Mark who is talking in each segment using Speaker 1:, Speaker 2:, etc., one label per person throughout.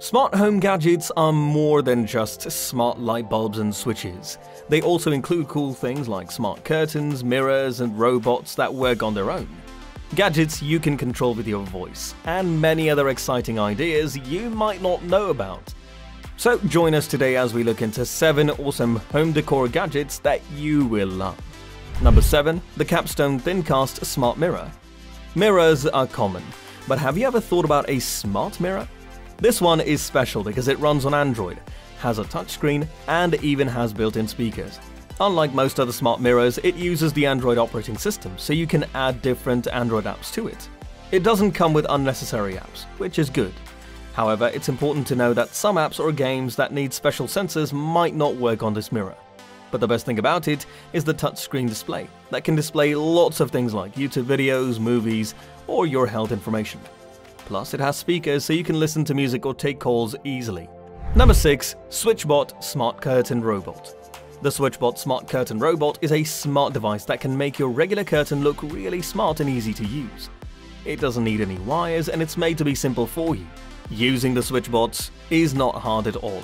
Speaker 1: Smart home gadgets are more than just smart light bulbs and switches. They also include cool things like smart curtains, mirrors, and robots that work on their own. Gadgets you can control with your voice, and many other exciting ideas you might not know about. So join us today as we look into 7 awesome home decor gadgets that you will love. Number 7. The Capstone Thincast Smart Mirror Mirrors are common, but have you ever thought about a smart mirror? This one is special because it runs on Android, has a touchscreen, and even has built-in speakers. Unlike most other smart mirrors, it uses the Android operating system, so you can add different Android apps to it. It doesn't come with unnecessary apps, which is good. However, it's important to know that some apps or games that need special sensors might not work on this mirror. But the best thing about it is the touchscreen display that can display lots of things like YouTube videos, movies, or your health information. Plus, it has speakers so you can listen to music or take calls easily. Number 6. SwitchBot Smart Curtain Robot The SwitchBot Smart Curtain Robot is a smart device that can make your regular curtain look really smart and easy to use. It doesn't need any wires and it's made to be simple for you. Using the SwitchBot is not hard at all.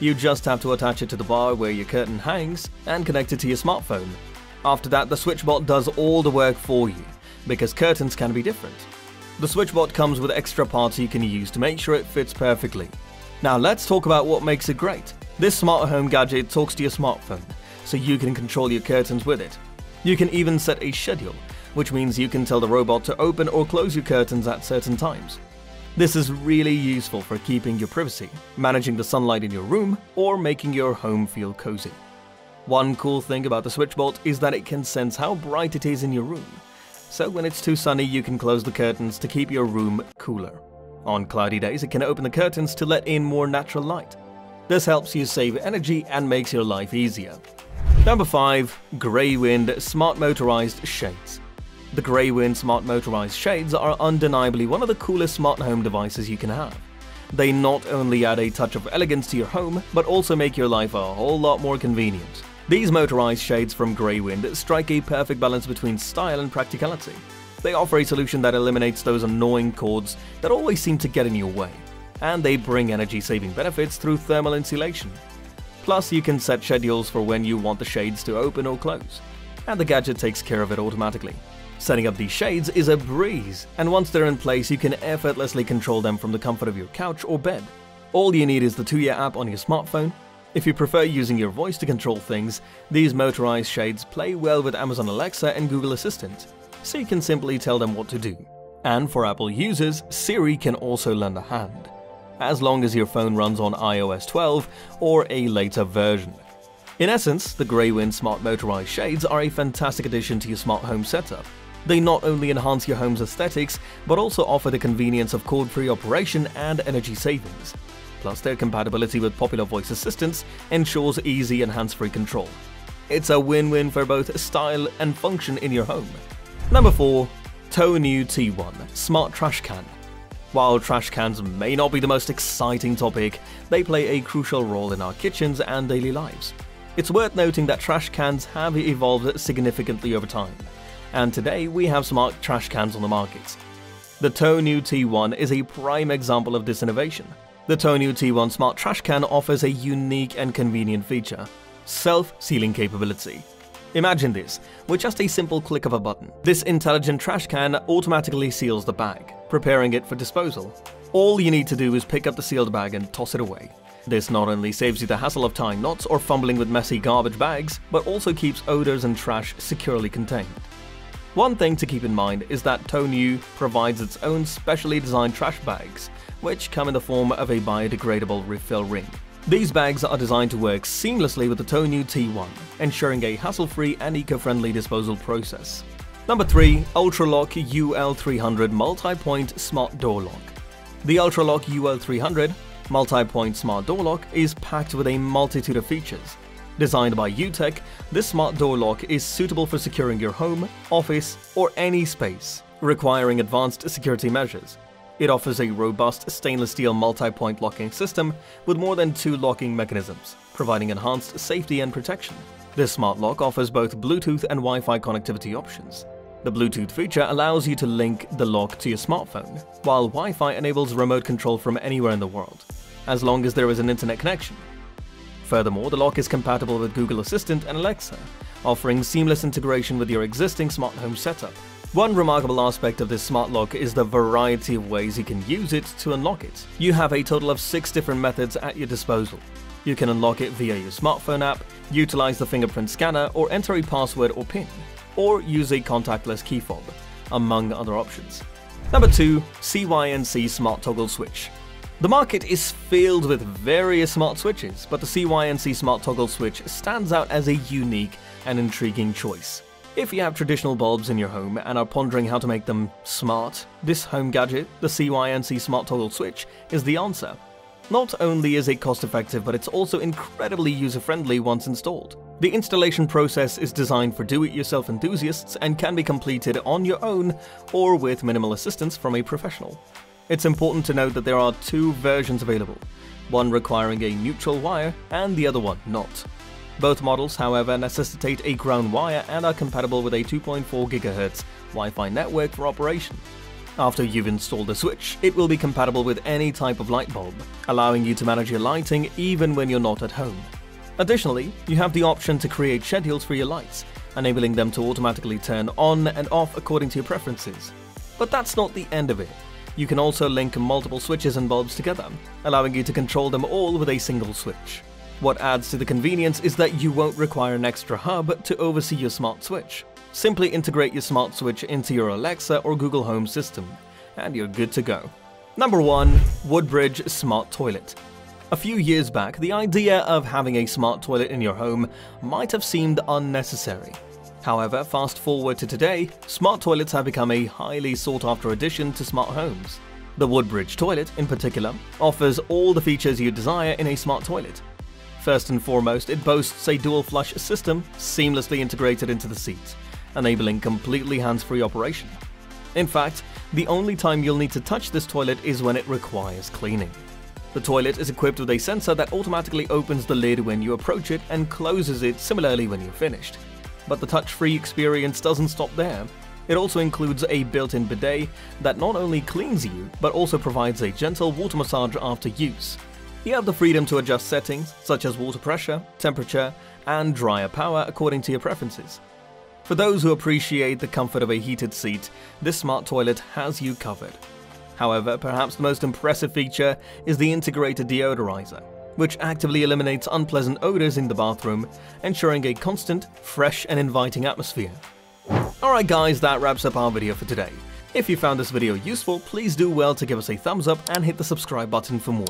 Speaker 1: You just have to attach it to the bar where your curtain hangs and connect it to your smartphone. After that, the SwitchBot does all the work for you, because curtains can be different. The SwitchBot comes with extra parts you can use to make sure it fits perfectly. Now let's talk about what makes it great. This smart home gadget talks to your smartphone, so you can control your curtains with it. You can even set a schedule, which means you can tell the robot to open or close your curtains at certain times. This is really useful for keeping your privacy, managing the sunlight in your room, or making your home feel cozy. One cool thing about the SwitchBot is that it can sense how bright it is in your room, so when it's too sunny you can close the curtains to keep your room cooler. On cloudy days it can open the curtains to let in more natural light. This helps you save energy and makes your life easier. Number 5. Graywind Smart Motorized Shades The Graywind Smart Motorized Shades are undeniably one of the coolest smart home devices you can have. They not only add a touch of elegance to your home, but also make your life a whole lot more convenient. These motorized shades from Graywind strike a perfect balance between style and practicality. They offer a solution that eliminates those annoying cords that always seem to get in your way, and they bring energy-saving benefits through thermal insulation. Plus, you can set schedules for when you want the shades to open or close, and the gadget takes care of it automatically. Setting up these shades is a breeze, and once they're in place you can effortlessly control them from the comfort of your couch or bed. All you need is the Tuya app on your smartphone if you prefer using your voice to control things, these motorized shades play well with Amazon Alexa and Google Assistant, so you can simply tell them what to do. And for Apple users, Siri can also lend a hand, as long as your phone runs on iOS 12 or a later version. In essence, the Graywind Smart Motorized Shades are a fantastic addition to your smart home setup. They not only enhance your home's aesthetics, but also offer the convenience of cord-free operation and energy savings plus their compatibility with popular voice assistants ensures easy and hands-free control. It's a win-win for both style and function in your home. Number 4. Townew T1 Smart Trash Can While trash cans may not be the most exciting topic, they play a crucial role in our kitchens and daily lives. It's worth noting that trash cans have evolved significantly over time, and today we have smart trash cans on the market. The Townew T1 is a prime example of this innovation. The Townew T1 Smart Trash Can offers a unique and convenient feature self-sealing capability. Imagine this, with just a simple click of a button. This intelligent trash can automatically seals the bag, preparing it for disposal. All you need to do is pick up the sealed bag and toss it away. This not only saves you the hassle of tying knots or fumbling with messy garbage bags, but also keeps odors and trash securely contained. One thing to keep in mind is that Townew provides its own specially designed trash bags, which come in the form of a biodegradable refill ring. These bags are designed to work seamlessly with the Townew T1, ensuring a hassle-free and eco-friendly disposal process. Number 3. Ultraloq UL300 Multi-Point Smart Door Lock The Ultraloq UL300 Multi-Point Smart Door Lock is packed with a multitude of features. Designed by U-tec, this smart door lock is suitable for securing your home, office, or any space, requiring advanced security measures. It offers a robust stainless steel multi-point locking system with more than two locking mechanisms, providing enhanced safety and protection. This smart lock offers both Bluetooth and Wi-Fi connectivity options. The Bluetooth feature allows you to link the lock to your smartphone, while Wi-Fi enables remote control from anywhere in the world. as long as there is an internet connection. Furthermore, the lock is compatible with Google Assistant and Alexa, offering seamless integration with your existing smart home setup. One remarkable aspect of this smart lock is the variety of ways you can use it to unlock it. You have a total of 6 different methods at your disposal. You can unlock it via your smartphone app, utilize the fingerprint scanner or enter a password or PIN, or use a contactless key fob, among other options. Number 2. CYNC Smart Toggle Switch the market is filled with various smart switches, but the CYNC Smart Toggle Switch stands out as a unique and intriguing choice. If you have traditional bulbs in your home and are pondering how to make them smart, this home gadget, the CYNC Smart Toggle Switch, is the answer. Not only is it cost-effective, but it's also incredibly user-friendly once installed. The installation process is designed for do-it-yourself enthusiasts and can be completed on your own or with minimal assistance from a professional. It's important to note that there are two versions available, one requiring a neutral wire and the other one not. Both models, however, necessitate a ground wire and are compatible with a 2.4 GHz Wi-Fi network for operation. After you've installed the switch, it will be compatible with any type of light bulb, allowing you to manage your lighting even when you're not at home. Additionally, you have the option to create schedules for your lights, enabling them to automatically turn on and off according to your preferences. But that's not the end of it. You can also link multiple switches and bulbs together, allowing you to control them all with a single switch. What adds to the convenience is that you won't require an extra hub to oversee your smart switch. Simply integrate your smart switch into your Alexa or Google Home system, and you're good to go. Number 1. Woodbridge Smart Toilet a few years back, the idea of having a smart toilet in your home might have seemed unnecessary. However, fast forward to today, smart toilets have become a highly sought after addition to smart homes. The Woodbridge toilet, in particular, offers all the features you desire in a smart toilet. First and foremost, it boasts a dual flush system seamlessly integrated into the seat, enabling completely hands-free operation. In fact, the only time you'll need to touch this toilet is when it requires cleaning. The toilet is equipped with a sensor that automatically opens the lid when you approach it and closes it similarly when you're finished. But the touch-free experience doesn't stop there. It also includes a built-in bidet that not only cleans you, but also provides a gentle water massage after use. You have the freedom to adjust settings, such as water pressure, temperature, and dryer power according to your preferences. For those who appreciate the comfort of a heated seat, this smart toilet has you covered. However, perhaps the most impressive feature is the integrated deodorizer which actively eliminates unpleasant odors in the bathroom, ensuring a constant, fresh and inviting atmosphere. Alright guys, that wraps up our video for today. If you found this video useful, please do well to give us a thumbs up and hit the subscribe button for more.